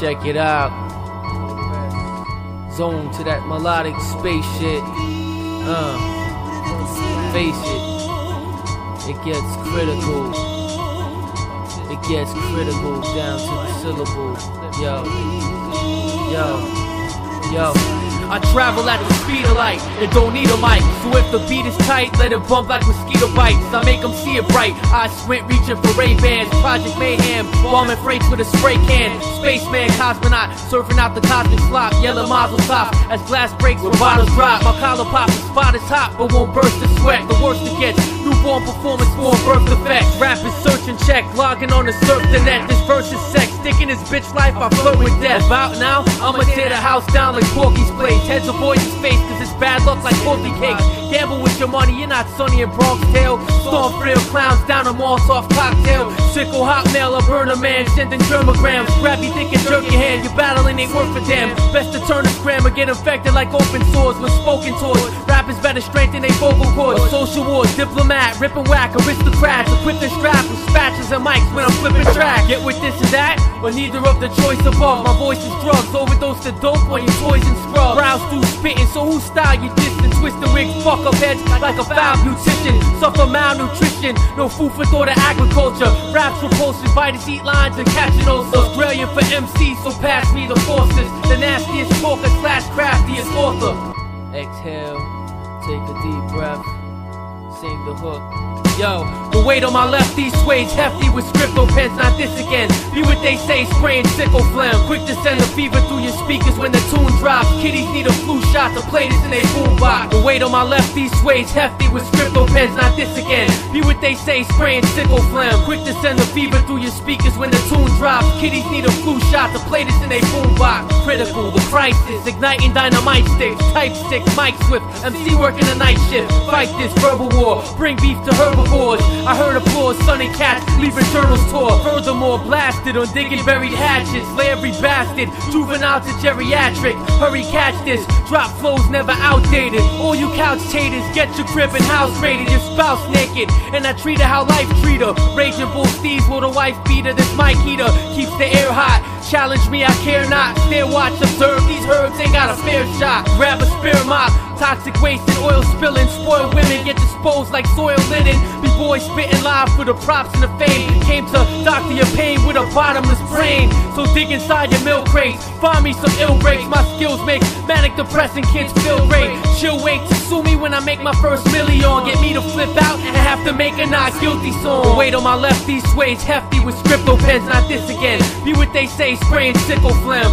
Check it out. Zone to that melodic space shit. Uh, face it. It gets critical. It gets critical down to the syllable. Yo, yo, yo. I travel at the speed of light and don't need a mic. So if the beat is tight, let it bump like mosquito bites. I make them see it bright. I squint reaching for Ray Bans, Project Mayhem, bombing freights with a spray can. Spaceman, cosmonaut, surfing out the cosmic slop. Yellow mazel top as glass breaks when bottles drop. My collar pops, spot is hot, but won't burst the sweat. The worst it gets, newborn performance for birth defects. Rappers search and check, logging on the surf the net. This verse is sex, sticking his bitch life, I flirt with death. About now, I'ma tear the house down like Porky's place. Heads avoid his face cause it's bad luck like birthday cakes. Gamble with your money, you're not Sonny in Bronx Tale. Storm real clowns down a mall soft cocktail. Sickle hotmail, burn a man, sending germograms. Grab your dick and jerk your hand, your battling ain't worth a damn. Best to turn this grammar, get infected like open sores when spoken towards. Rappers better strengthen their vocal cords. Social wars, diplomat, rip and whack, aristocrats. Equipped and strapped with spatches and mics when I'm flipping track. Get with this and that, or neither of the choice above. My voice is drugs, overdose to dope or your poison scrub. Browse through spitting, so who style you distant? Twist the wig, fuck up heads like a foul beautician. Suffer malnutrition, no food for thought of agriculture. Raps repulsive, biters eat lines and catching those. Australian for MC, so pass me the Foster's. The nastiest talker slash craftiest author. Exhale, take a deep breath, sing the hook. Yo, the weight on my left, these sways hefty with scripto pens, not this again. Be what they say, spraying sickle phlegm. Quick to send the fever through your speakers when the tune drops. Kiddies need a flu shot to play this in a boombox. The weight on my left, these sways hefty with scripto pens, not this again. Be what they say, spraying sickle phlegm. Quick to send the fever through your speakers when the tune drops. Kiddies need a flu shot to play this in a boombox. Critical, the crisis, igniting dynamite sticks, type six, mic swift, MC working the night shift. Fight this verbal war, bring beef to herbivores. I heard applause, sunny cats leaving journals tour. Furthermore, blasted on digging buried hatchets. Lay every bastard, juvenile to geriatric. Hurry, catch this. Drop flows never outdated. All you couch taters, get your crib and house raided. Your spouse naked, and I treat her how life treat her. Raging bull steeds with a wife beater. This mic heater keeps the air hot. Challenge me, I care not. Stare, watch, observe. These herbs ain't got a fair shot. Grab a spear mop. Toxic waste and oil spilling. Spoiled women get disposed like soil linen. Be boys spitting live for the props and the Came to doctor your pain with a bottomless brain. So dig inside your milk crate. Find me some ill breaks. My skills make manic depressing kids feel great. She'll wait to sue me when I make my first million. Get me to flip out and have to make a not guilty song. The weight on my left, these sways hefty with scripto pens, not this again. Be what they say, spraying sickle phlegm.